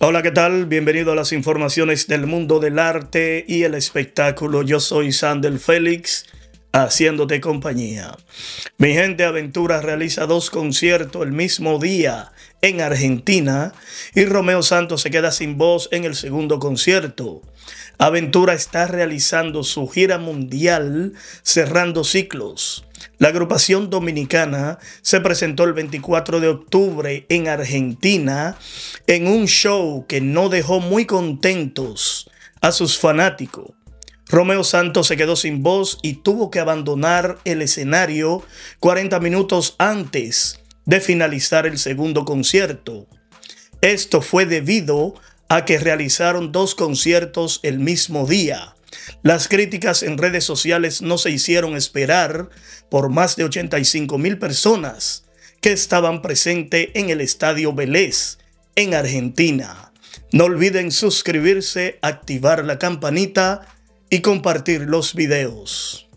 Hola, ¿qué tal? Bienvenido a las informaciones del mundo del arte y el espectáculo. Yo soy Sandel Félix, haciéndote compañía. Mi gente Aventura realiza dos conciertos el mismo día en Argentina y Romeo Santos se queda sin voz en el segundo concierto. Aventura está realizando su gira mundial cerrando ciclos. La agrupación dominicana se presentó el 24 de octubre en Argentina en un show que no dejó muy contentos a sus fanáticos. Romeo Santos se quedó sin voz y tuvo que abandonar el escenario 40 minutos antes de finalizar el segundo concierto. Esto fue debido a que realizaron dos conciertos el mismo día. Las críticas en redes sociales no se hicieron esperar por más de 85 mil personas que estaban presentes en el Estadio Vélez, en Argentina. No olviden suscribirse, activar la campanita y compartir los videos.